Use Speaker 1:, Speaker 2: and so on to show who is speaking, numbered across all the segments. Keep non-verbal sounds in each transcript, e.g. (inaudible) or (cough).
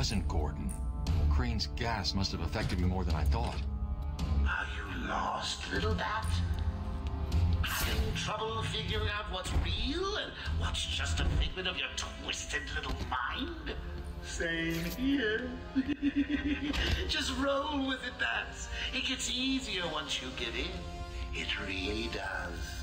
Speaker 1: wasn't Gordon. Crane's gas must have affected me more than I thought.
Speaker 2: Are you lost, little bat? Having trouble figuring out what's real and what's just a figment of your twisted little mind? Same here. (laughs) just roll with it, bats. It gets easier once you get in. It really does.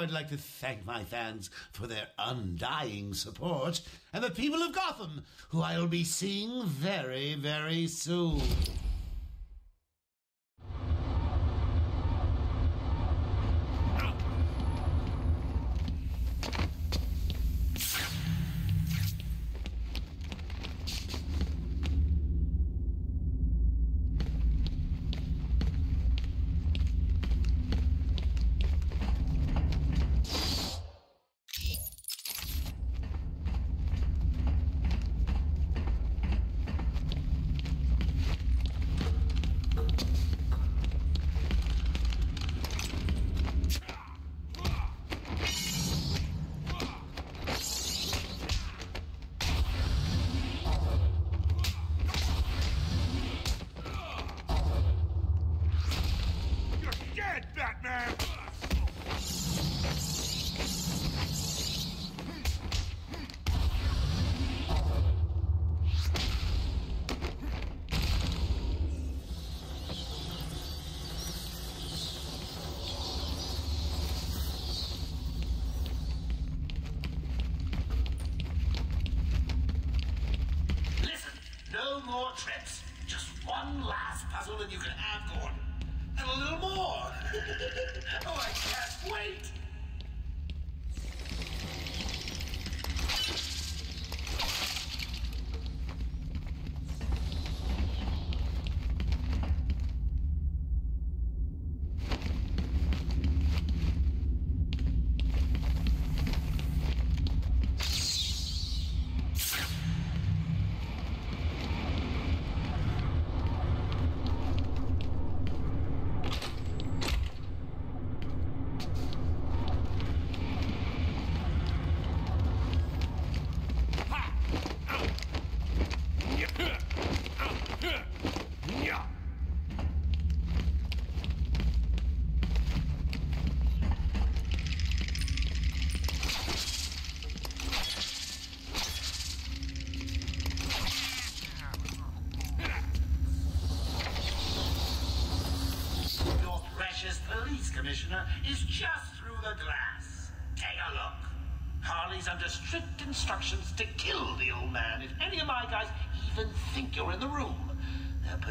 Speaker 3: I'd like to thank my fans for their undying support, and the people of Gotham, who I'll be seeing very, very soon.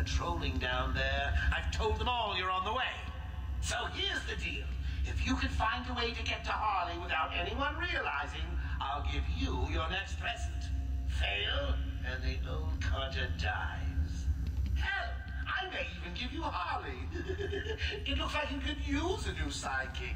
Speaker 2: Patrolling down there. I've told them all you're on the way. So here's the deal. If you can find a way to get to Harley without anyone realizing, I'll give you your next present. Fail, and the old Carter dies. Hell, I may even give you Harley. (laughs) it looks like you could use a new sidekick.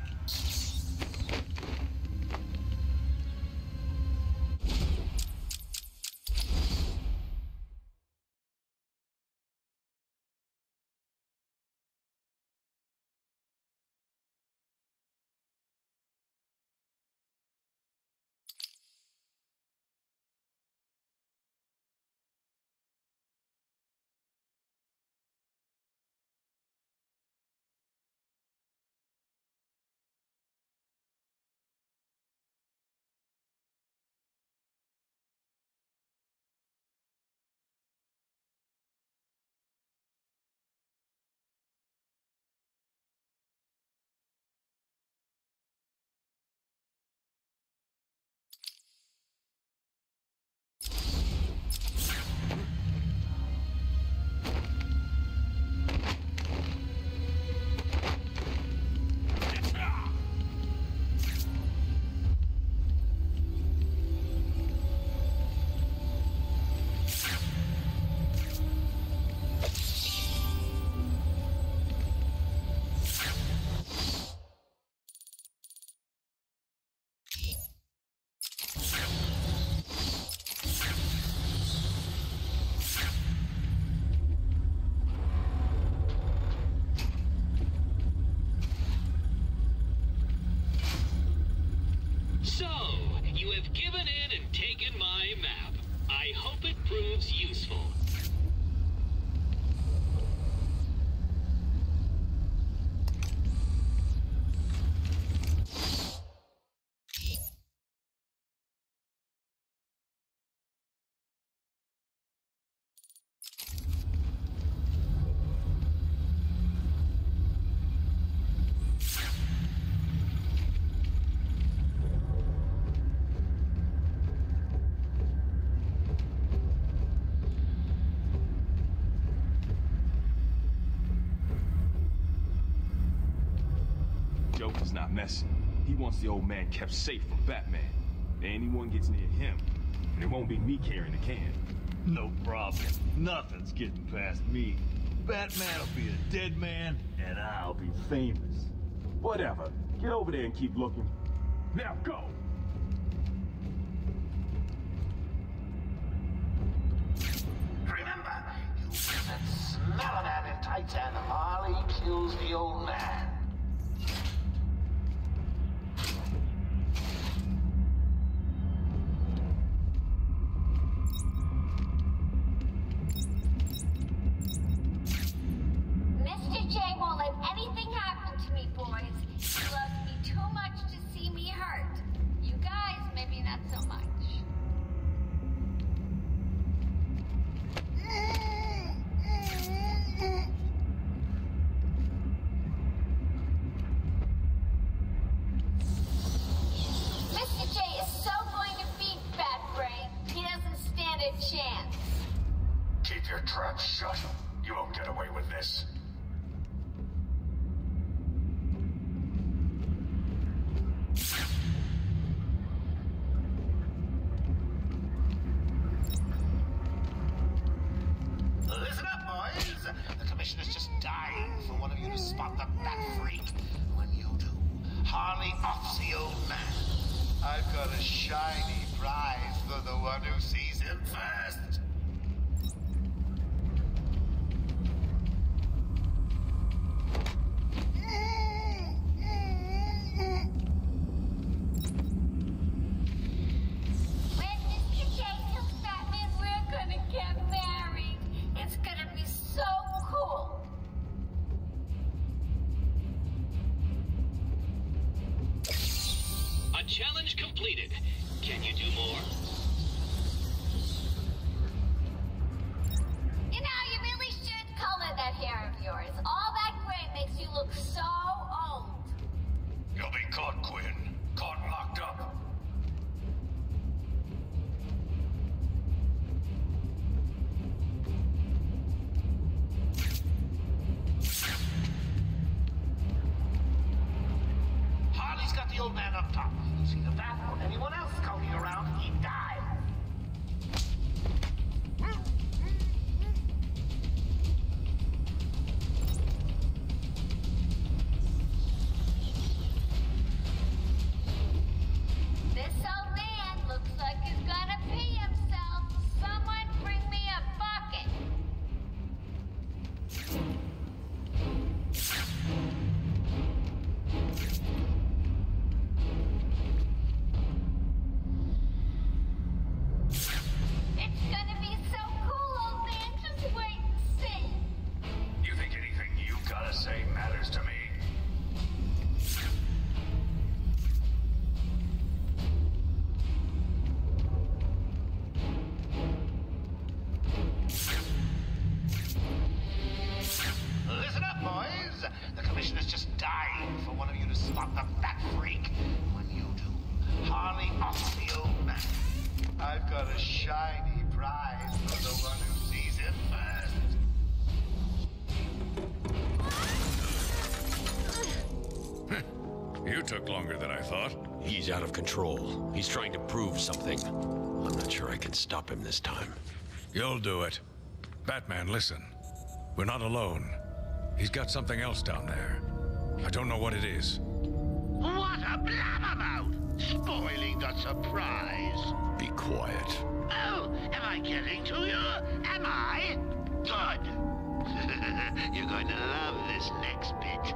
Speaker 4: Given in and taken my map. I hope it proves useful.
Speaker 5: Joker's not messing. He wants the old man kept safe from Batman. If anyone gets near him, and it won't be me carrying the can.
Speaker 6: No problem. Nothing's getting past me. Batman will be a dead man, and I'll be famous.
Speaker 5: Whatever. Get over there and keep looking. Now go!
Speaker 2: Remember, you can smell a man in tights and Harley kills the old man.
Speaker 7: Thought.
Speaker 1: He's out of control. He's trying to prove something. I'm not sure I can stop him this time.
Speaker 7: You'll do it. Batman, listen. We're not alone. He's got something else down there. I don't know what it is.
Speaker 2: What a blabbermouth! Spoiling the surprise.
Speaker 1: Be quiet.
Speaker 2: Oh, am I getting to you? Am I? Good. (laughs) You're going to love this next bit.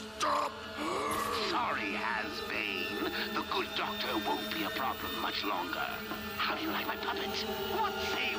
Speaker 2: longer. How do you like my puppet? What say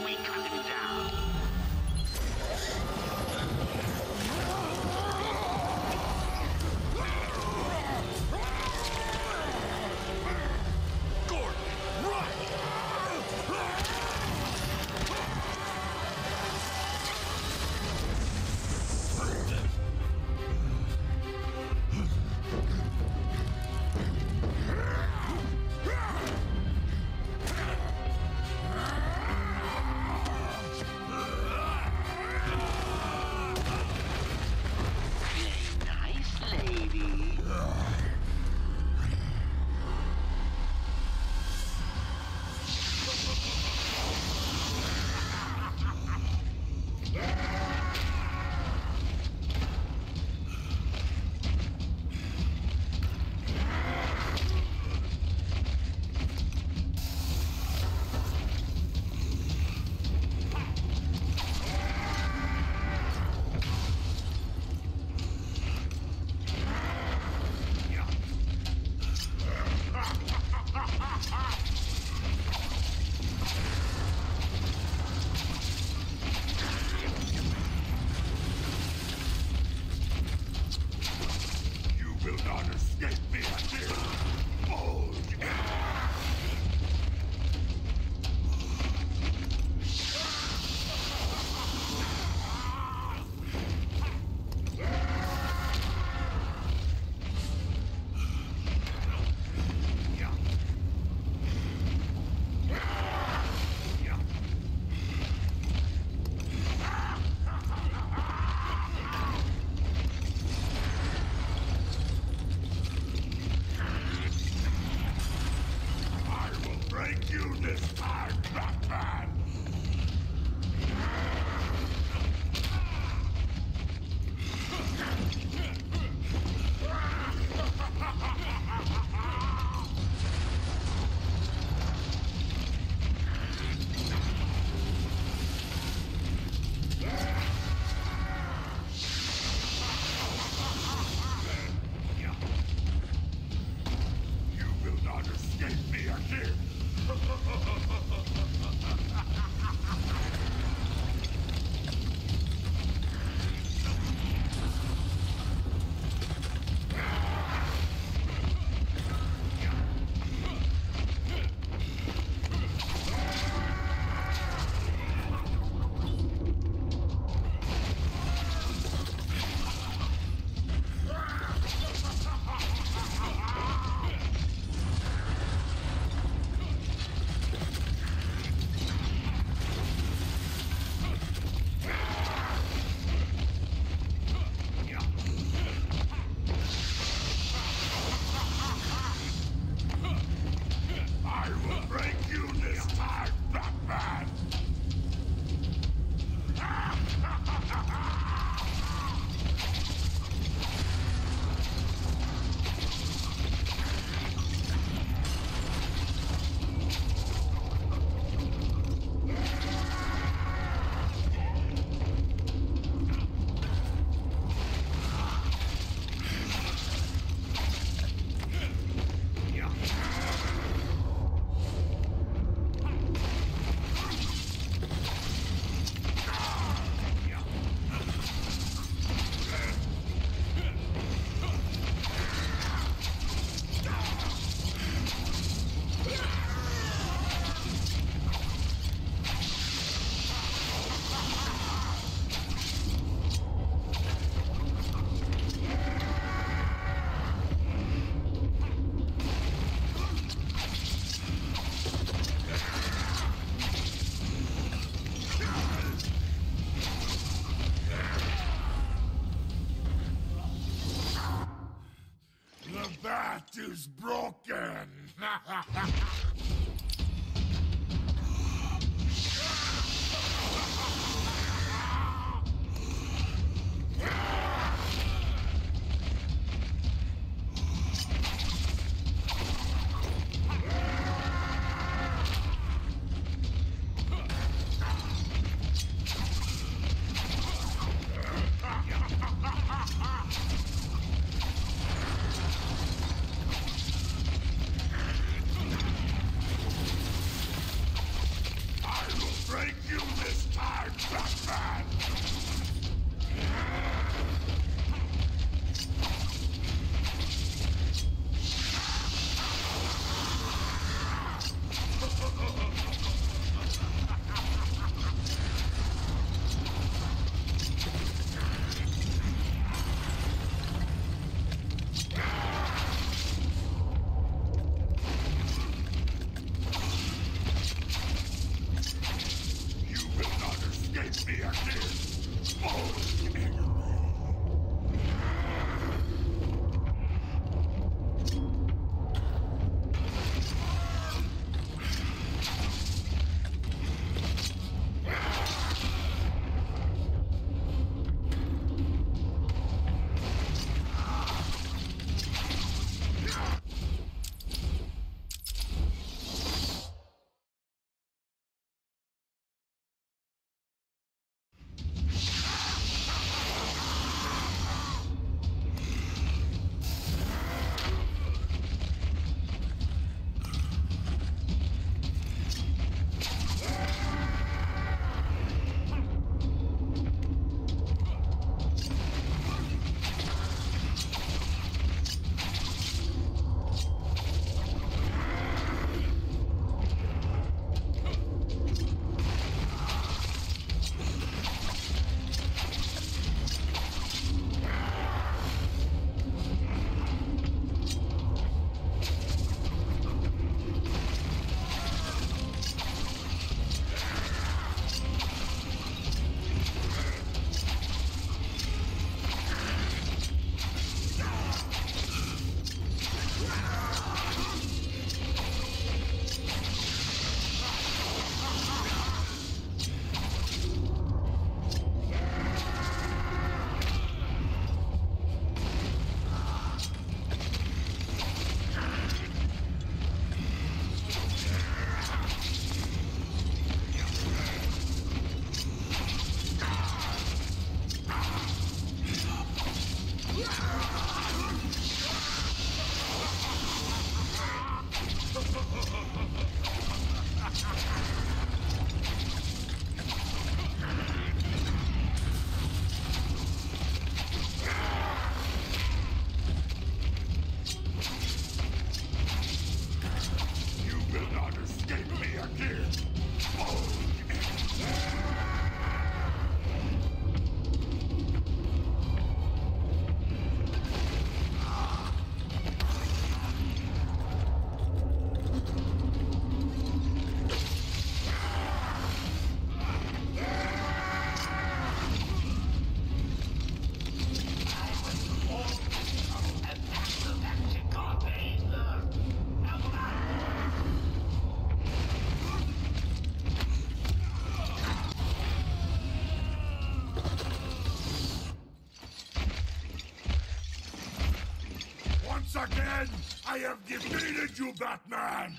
Speaker 3: Once again, I have defeated you, Batman!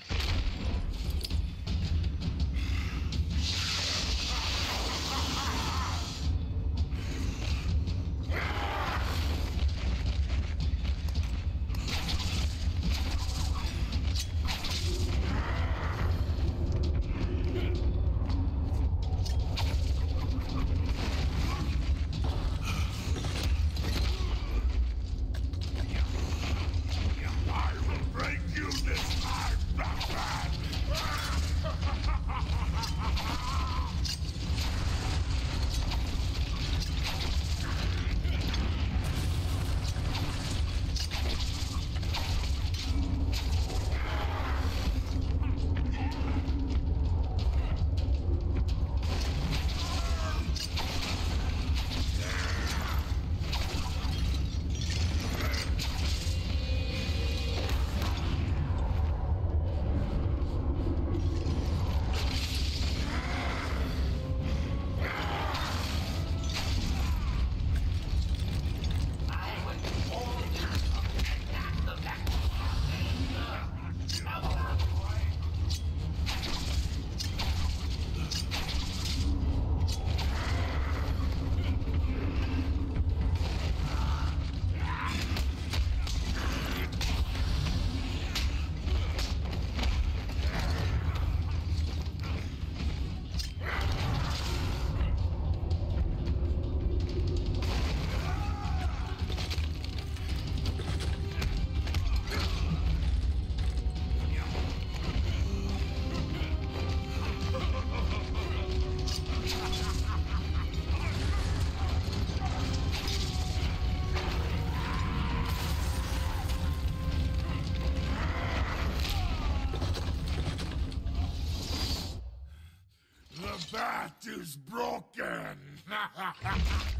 Speaker 3: Bat is broken. (laughs)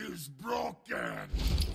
Speaker 3: is broken.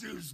Speaker 3: That is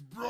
Speaker 3: broken.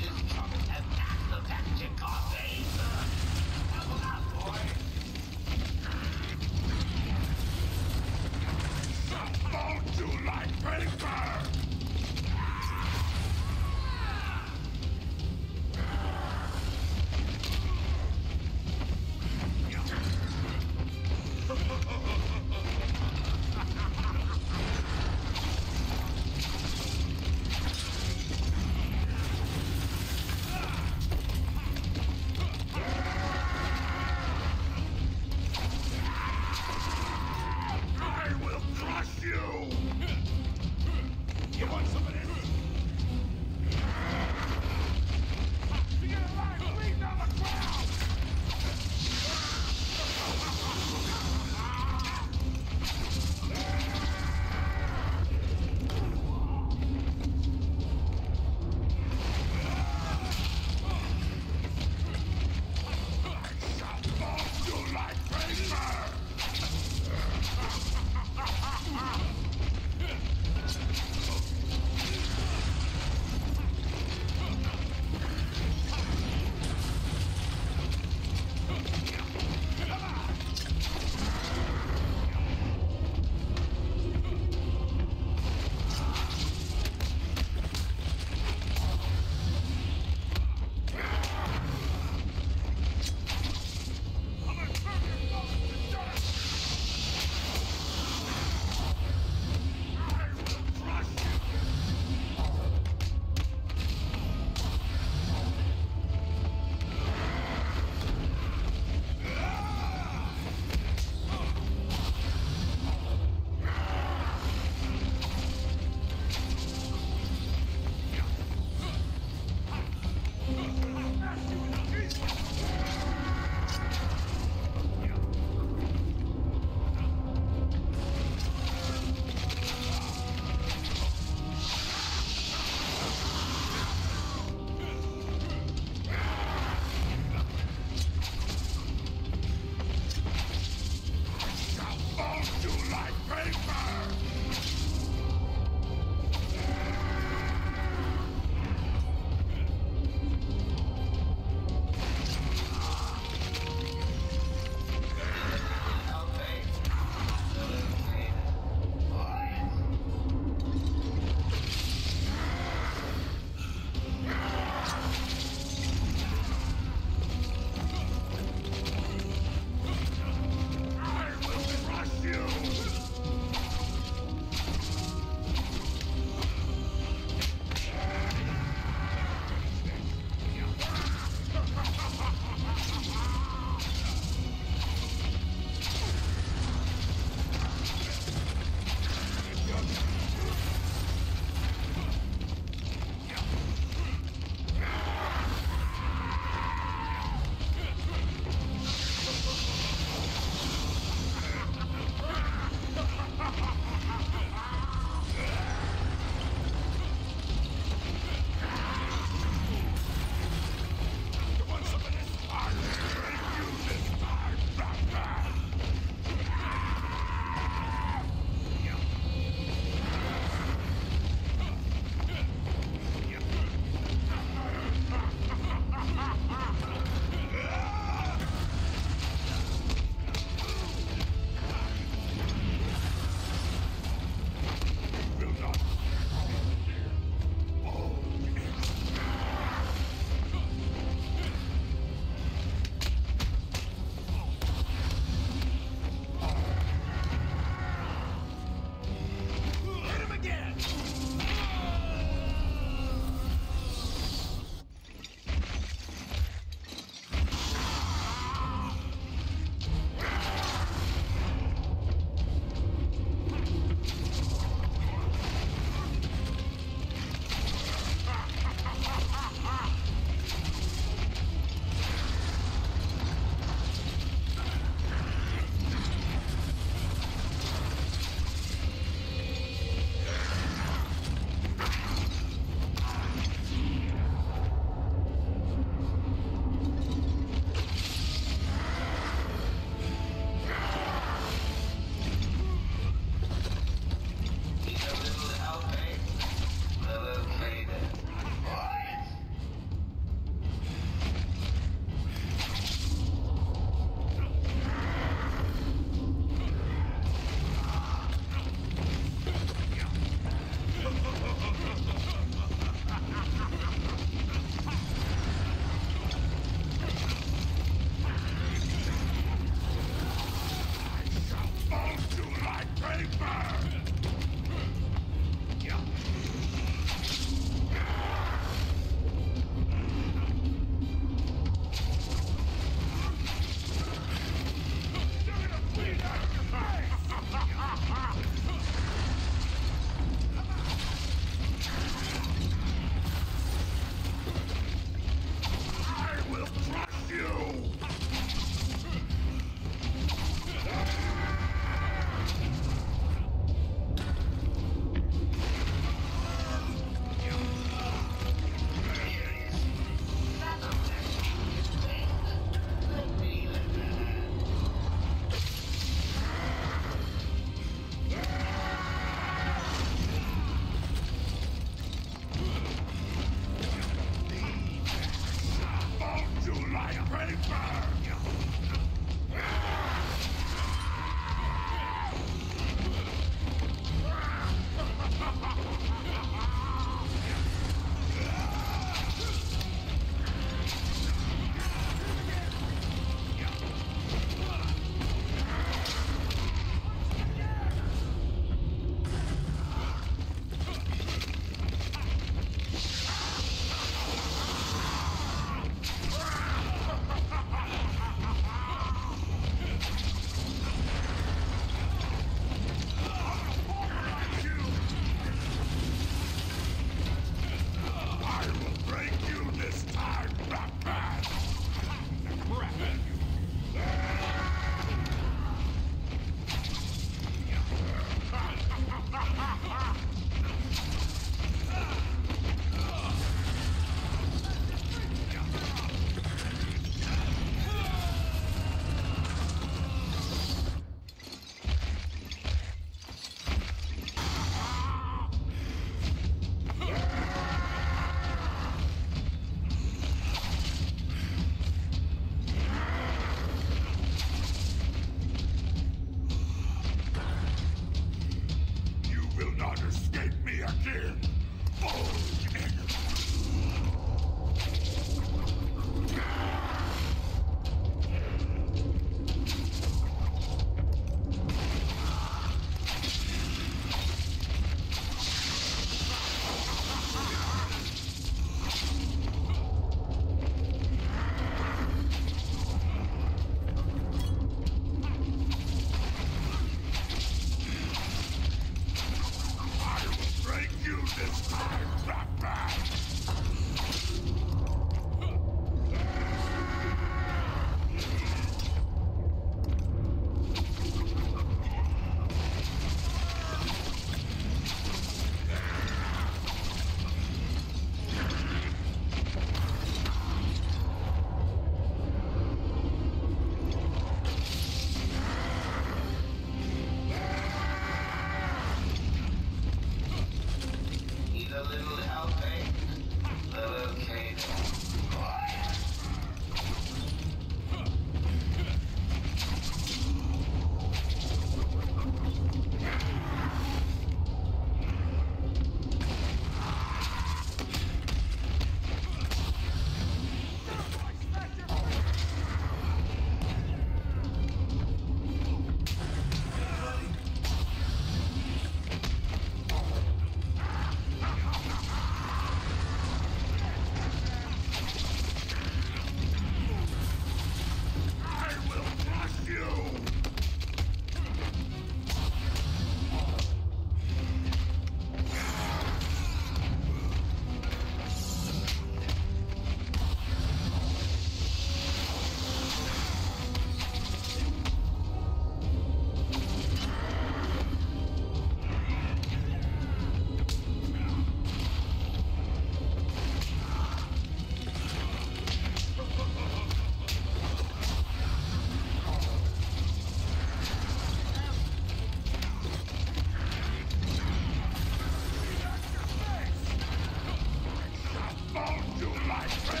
Speaker 3: Right.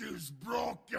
Speaker 3: Is broken!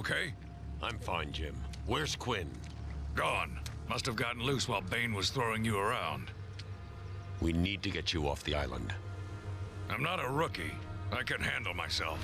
Speaker 7: Okay?
Speaker 1: I'm fine, Jim. Where's Quinn?
Speaker 7: Gone. Must have gotten loose while Bane was throwing you around.
Speaker 1: We need to get you off the island.
Speaker 7: I'm not a rookie. I can handle myself.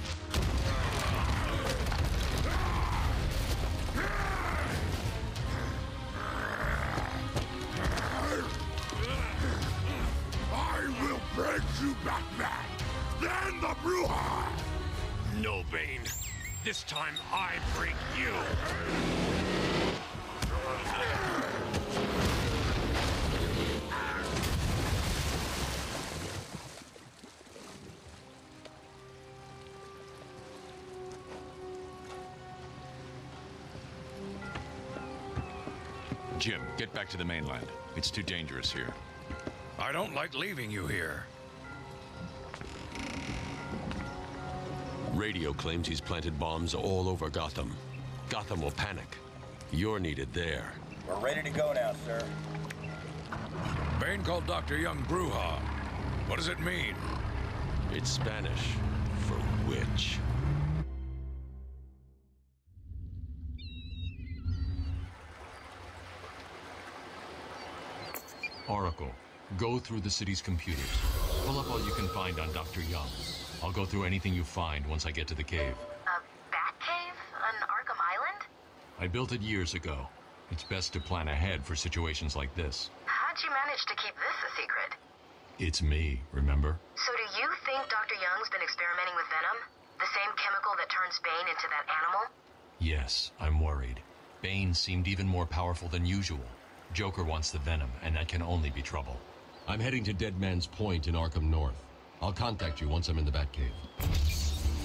Speaker 8: Jim, get back to the mainland. It's too dangerous here.
Speaker 7: I don't like leaving you here.
Speaker 1: Radio claims he's planted bombs all over Gotham. Gotham will panic. You're needed there.
Speaker 9: We're ready to go now, sir.
Speaker 7: Bane called Dr. Young Bruja. What does it mean?
Speaker 1: It's Spanish for witch.
Speaker 10: Oracle, go through the city's computers. Pull up all you can find on Dr. Young. I'll go through anything you find once I get to the cave.
Speaker 11: A bat cave on Arkham Island?
Speaker 10: I built it years ago. It's best to plan ahead for situations like this.
Speaker 11: How'd you manage to keep this a secret?
Speaker 10: It's me, remember?
Speaker 11: So do you think Dr. Young's been experimenting with venom? The same chemical that turns Bane into that animal?
Speaker 10: Yes, I'm worried. Bane seemed even more powerful than usual. Joker wants the venom, and that can only be trouble.
Speaker 1: I'm heading to Dead Man's Point in Arkham North. I'll contact you once I'm in the Batcave.